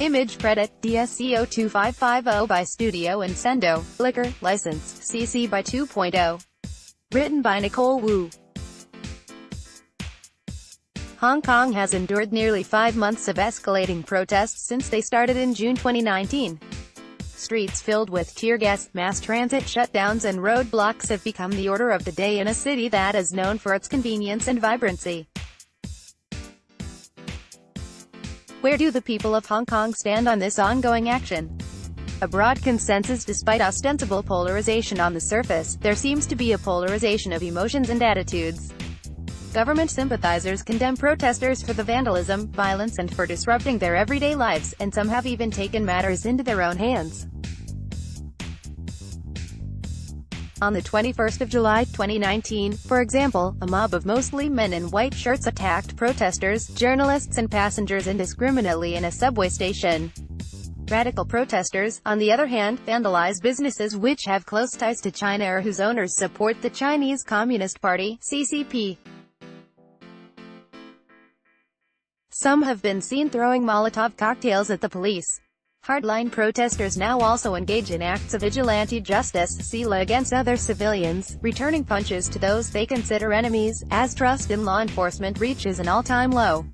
Image credit, DSCO2550 by Studio Incendo, Flickr, license, CC by 2.0. Written by Nicole Wu. Hong Kong has endured nearly five months of escalating protests since they started in June 2019. Streets filled with tear gas, mass transit shutdowns and roadblocks have become the order of the day in a city that is known for its convenience and vibrancy. Where do the people of Hong Kong stand on this ongoing action? A broad consensus despite ostensible polarization on the surface, there seems to be a polarization of emotions and attitudes. Government sympathizers condemn protesters for the vandalism, violence and for disrupting their everyday lives, and some have even taken matters into their own hands. On the 21st of July, 2019, for example, a mob of mostly men in white shirts attacked protesters, journalists and passengers indiscriminately in a subway station. Radical protesters, on the other hand, vandalize businesses which have close ties to China or whose owners support the Chinese Communist Party, CCP. Some have been seen throwing Molotov cocktails at the police. Hardline protesters now also engage in acts of vigilante justice (SILA) against other civilians, returning punches to those they consider enemies, as trust in law enforcement reaches an all-time low.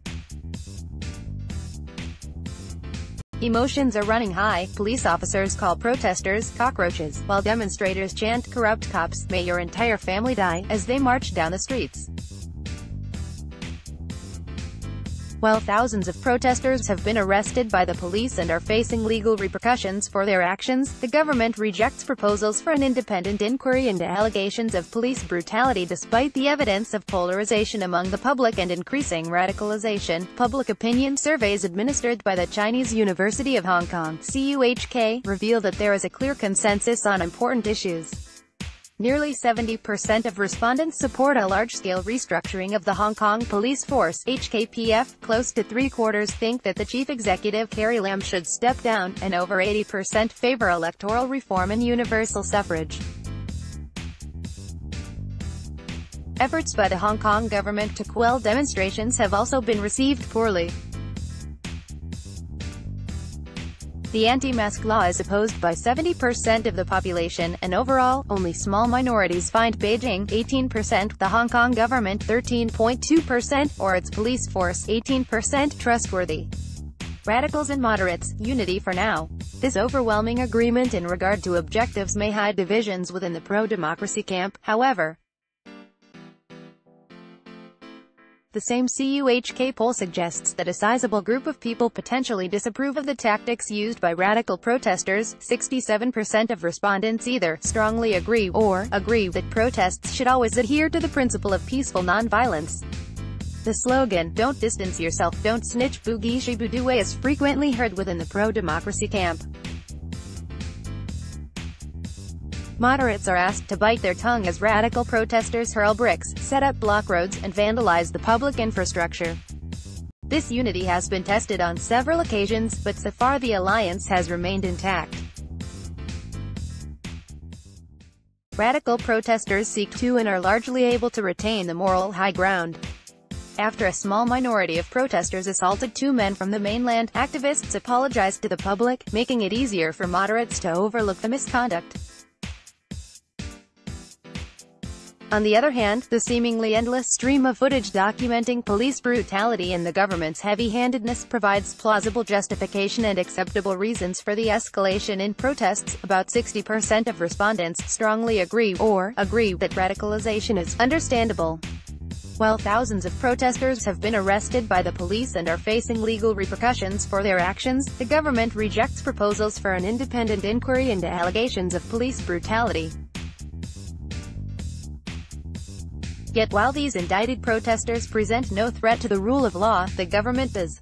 Emotions are running high, police officers call protesters cockroaches, while demonstrators chant corrupt cops, may your entire family die, as they march down the streets. While thousands of protesters have been arrested by the police and are facing legal repercussions for their actions, the government rejects proposals for an independent inquiry into allegations of police brutality despite the evidence of polarization among the public and increasing radicalization. Public opinion surveys administered by the Chinese University of Hong Kong CUHK, reveal that there is a clear consensus on important issues. Nearly 70% of respondents support a large-scale restructuring of the Hong Kong police force HKPF, close to three-quarters think that the chief executive Carrie Lam should step down, and over 80% favor electoral reform and universal suffrage. Efforts by the Hong Kong government to quell demonstrations have also been received poorly. The anti-mask law is opposed by 70% of the population, and overall, only small minorities find Beijing 18%, the Hong Kong government 13.2%, or its police force 18% trustworthy. Radicals and moderates, unity for now. This overwhelming agreement in regard to objectives may hide divisions within the pro-democracy camp, however. The same CUHK poll suggests that a sizable group of people potentially disapprove of the tactics used by radical protesters. 67% of respondents either strongly agree or agree that protests should always adhere to the principle of peaceful nonviolence. The slogan, don't distance yourself, don't snitch, boogie shibudue is frequently heard within the pro-democracy camp. Moderates are asked to bite their tongue as radical protesters hurl bricks, set up block roads, and vandalize the public infrastructure. This unity has been tested on several occasions, but so far the alliance has remained intact. Radical protesters seek to and are largely able to retain the moral high ground. After a small minority of protesters assaulted two men from the mainland, activists apologized to the public, making it easier for moderates to overlook the misconduct. On the other hand, the seemingly endless stream of footage documenting police brutality and the government's heavy-handedness provides plausible justification and acceptable reasons for the escalation in protests. About 60% of respondents strongly agree or agree that radicalization is understandable. While thousands of protesters have been arrested by the police and are facing legal repercussions for their actions, the government rejects proposals for an independent inquiry into allegations of police brutality. Yet while these indicted protesters present no threat to the rule of law, the government does.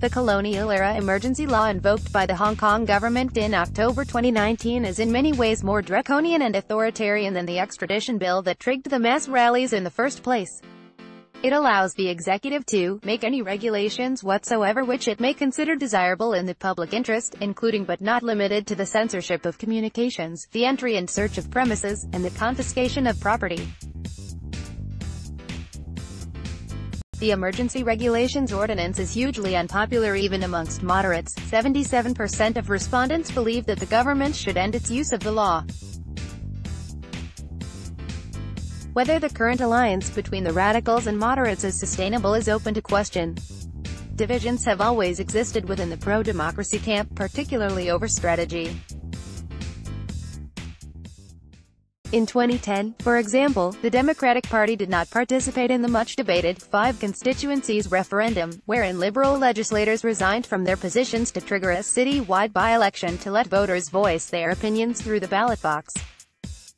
The colonial-era emergency law invoked by the Hong Kong government in October 2019 is in many ways more draconian and authoritarian than the extradition bill that triggered the mass rallies in the first place. It allows the executive to make any regulations whatsoever which it may consider desirable in the public interest, including but not limited to the censorship of communications, the entry and search of premises, and the confiscation of property. The Emergency Regulations Ordinance is hugely unpopular even amongst moderates. 77% of respondents believe that the government should end its use of the law. Whether the current alliance between the radicals and moderates is sustainable is open to question. Divisions have always existed within the pro-democracy camp, particularly over strategy. In 2010, for example, the Democratic Party did not participate in the much-debated five constituencies referendum, wherein liberal legislators resigned from their positions to trigger a city-wide by-election to let voters voice their opinions through the ballot box.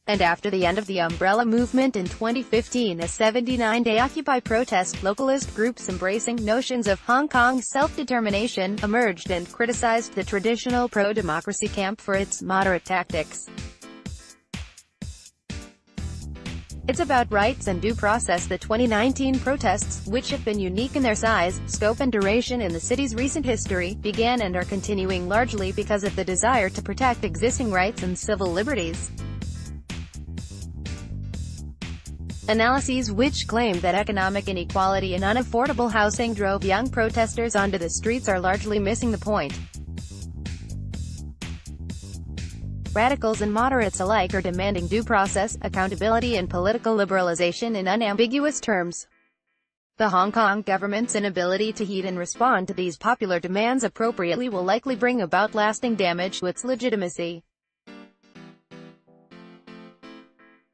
And after the end of the umbrella movement in 2015 a 79-day Occupy protest, localist groups embracing notions of Hong Kong's self-determination, emerged and criticized the traditional pro-democracy camp for its moderate tactics. It's about rights and due process The 2019 protests, which have been unique in their size, scope and duration in the city's recent history, began and are continuing largely because of the desire to protect existing rights and civil liberties. Analyses which claim that economic inequality and unaffordable housing drove young protesters onto the streets are largely missing the point. Radicals and moderates alike are demanding due process, accountability and political liberalization in unambiguous terms. The Hong Kong government's inability to heed and respond to these popular demands appropriately will likely bring about lasting damage to its legitimacy.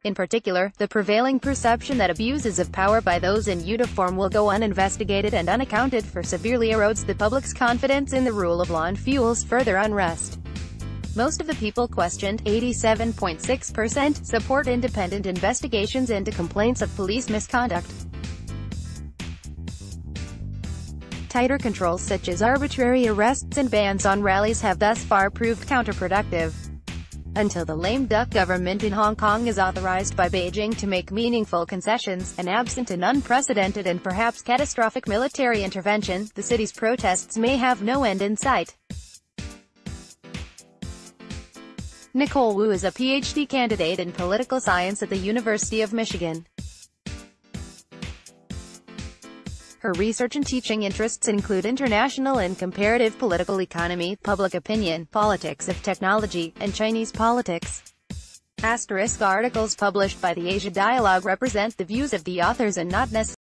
In particular, the prevailing perception that abuses of power by those in uniform will go uninvestigated and unaccounted for severely erodes the public's confidence in the rule of law and fuels further unrest. Most of the people questioned, 87.6%, support independent investigations into complaints of police misconduct. Tighter controls such as arbitrary arrests and bans on rallies have thus far proved counterproductive. Until the lame duck government in Hong Kong is authorized by Beijing to make meaningful concessions, and absent an unprecedented and perhaps catastrophic military intervention, the city's protests may have no end in sight. Nicole Wu is a PhD candidate in political science at the University of Michigan. Her research and teaching interests include international and comparative political economy, public opinion, politics of technology, and Chinese politics. Asterisk articles published by the Asia Dialogue represent the views of the authors and not necessarily